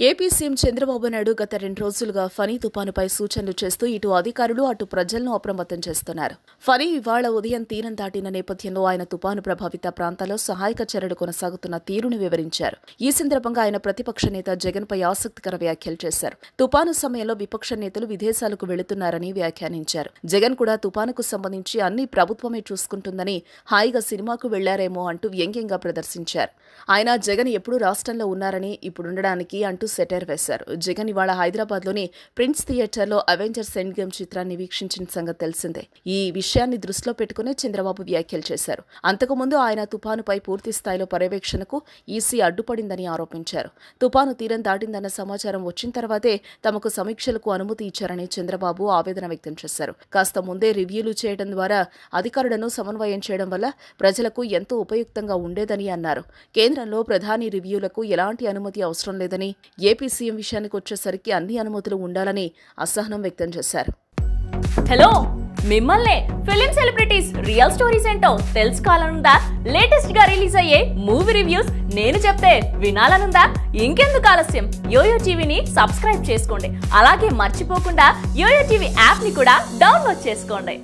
AP CM Chandrababu Naidu గత రెండు రోజులుగా ఫనీ తుపానుపై సూచనలు చేస్తూ ఇటు అధికారులు అటు ప్రజలను అప్రమత్తం చేస్తున్నారు. ఫనీ ఇవాళ ఉదయం తీరం దాటిన నేపథ్యంలో ఆయన తుపాను ప్రభావిత ప్రాంతాల్లో సహాయక చర్యలు కొనసాగుతున్న తీరును వివరించారు. ఈ సందర్భంగా ఆయన ప్రతిపక్ష నేత జగన్పై ఆసక్తికర వ్యాఖ్యలు చేశారు. తుపాను సమయంలో విపక్ష నేతలు విదేశాలకు వెళుతున్నారని వ్యాఖ్యానించారు. జగన్ కూడా తుపానుకు సంబంధించి అన్ని ప్రభుత్వమే చూసుకుంటుందని హాయిగా సినిమాకు వెళ్ళారేమో అంటూ వ్యంగ్యంగా ప్రదర్శించారు. ఆయన జగన్ ఎప్పుడూ రాష్ట్రంలో ఉన్నారని ఇప్పుడుండడానికి అంటూ సెటర్ వేశారు. జగన్ ఇవాళ హైదరాబాద్లోని ప్రిన్స్ థియేటర్లో అవెంజర్స్ ఎండ్ గేమ్ చిత్రాన్ని వీక్షించిన సంగతి తెలిసిందే. ఈ విషయాన్ని దృష్టిలో పెట్టుకునే చంద్రబాబు వ్యాఖ్యలు చేశారు. అంతకుముందు ఆయన తుపానుపై పూర్తి స్థాయిలో పర్యవేక్షణకు ఈసీ అడ్డుపడిందని ఆరోపించారు. తుపాను తీరం దాటిందన్న సమాచారం వచ్చిన తర్వాతే తమకు సమీక్షలకు అనుమతి ఇచ్చారని చంద్రబాబు ఆవేదన వ్యక్తం చేశారు. కాస్త ముందే రివ్యూలు చేయడం ద్వారా అధికారులను సమన్వయం చేయడం వల్ల ప్రజలకు ఎంతో ఉపయుక్తంగా ఉండేదని అన్నారు. కేంద్రంలో ప్రధాని రివ్యూలకు ఎలాంటి అనుమతి అవసరం లేదని ఏపీ సీఎం విషయానికి వచ్చేసరికి అన్ని అనుమతులు ఉండాలని అసహనం వ్యక్తం చేశారు. హలో మిమ్మల్నే ఫిలిం సెలబ్రిటీస్ రియల్ స్టోరీస్ ఏంటో తెలుసుకోవాలనుందా? లేటెస్ట్గా రిలీజ్ అయ్యే మూవీ రివ్యూస్ నేను చెప్తే వినాలనుందా? ఇంకెందుకు ఆలస్యం? యోయో టీవీని సబ్స్క్రైబ్ చేసుకోండి. అలాగే మర్చిపోకుండా యోయో టీవీ యాప్ని కూడా డౌన్లోడ్ చేసుకోండి.